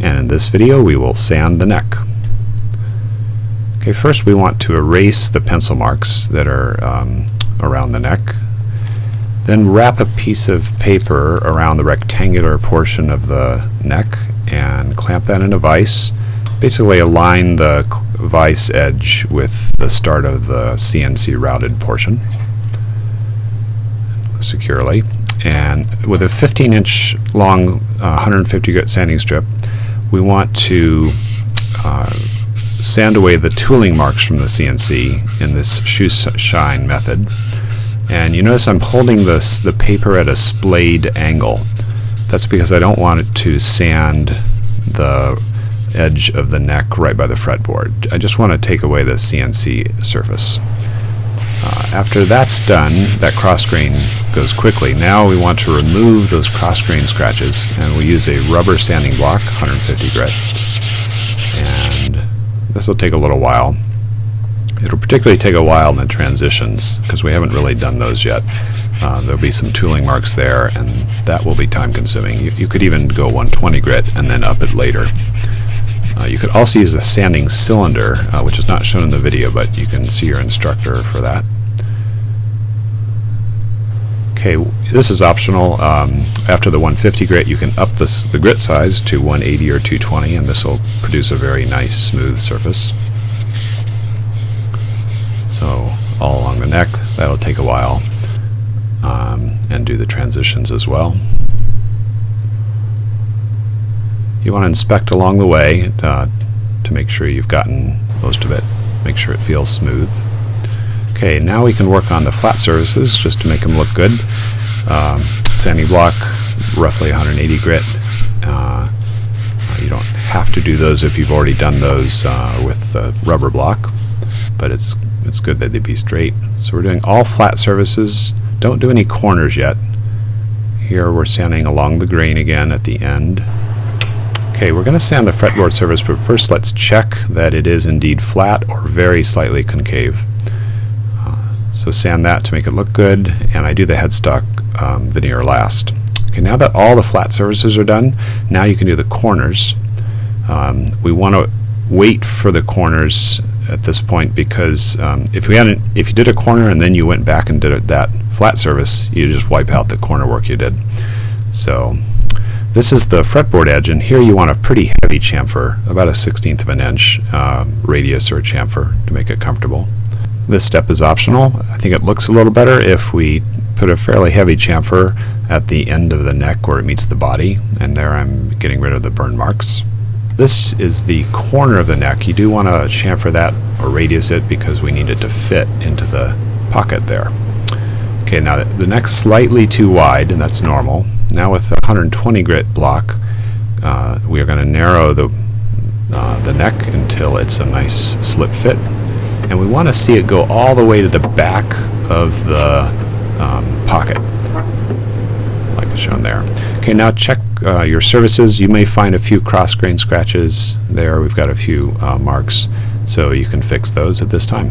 and in this video we will sand the neck. Okay, first we want to erase the pencil marks that are um, around the neck. Then wrap a piece of paper around the rectangular portion of the neck and clamp that in a vise. Basically align the vise edge with the start of the CNC routed portion securely. And with a 15 inch long uh, 150 grit sanding strip, we want to uh, sand away the tooling marks from the CNC in this shoe shine method. And you notice I'm holding this the paper at a splayed angle. That's because I don't want it to sand the edge of the neck right by the fretboard. I just want to take away the CNC surface. Uh, after that's done, that cross grain goes quickly. Now we want to remove those cross grain scratches and we use a rubber sanding block, 150 grit. And this will take a little while. It'll particularly take a while in the transitions because we haven't really done those yet. Uh, there'll be some tooling marks there and that will be time consuming. You, you could even go 120 grit and then up it later. Uh, you could also use a sanding cylinder, uh, which is not shown in the video, but you can see your instructor for that. Okay, this is optional. Um, after the 150 grit, you can up this, the grit size to 180 or 220, and this will produce a very nice, smooth surface. So all along the neck, that'll take a while, um, and do the transitions as well. You want to inspect along the way uh, to make sure you've gotten most of it. Make sure it feels smooth. Okay, now we can work on the flat surfaces just to make them look good. Um, sanding block, roughly 180 grit. Uh, you don't have to do those if you've already done those uh, with the rubber block, but it's it's good that they be straight. So we're doing all flat surfaces. Don't do any corners yet. Here we're sanding along the grain again at the end. Okay, we're going to sand the fretboard surface, but first let's check that it is indeed flat or very slightly concave. So sand that to make it look good, and I do the headstock um, veneer last. Okay, now that all the flat surfaces are done, now you can do the corners. Um, we want to wait for the corners at this point because um, if we hadn't, if you did a corner and then you went back and did that flat surface, you just wipe out the corner work you did. So this is the fretboard edge, and here you want a pretty heavy chamfer, about a sixteenth of an inch uh, radius or chamfer to make it comfortable. This step is optional. I think it looks a little better if we put a fairly heavy chamfer at the end of the neck where it meets the body, and there I'm getting rid of the burn marks. This is the corner of the neck. You do want to chamfer that or radius it because we need it to fit into the pocket there. Okay, now the neck's slightly too wide, and that's normal. Now with the 120 grit block, uh, we are going to narrow the, uh, the neck until it's a nice slip fit and we want to see it go all the way to the back of the um, pocket like shown there. Okay, now check uh, your surfaces. You may find a few cross-grain scratches there. We've got a few uh, marks, so you can fix those at this time.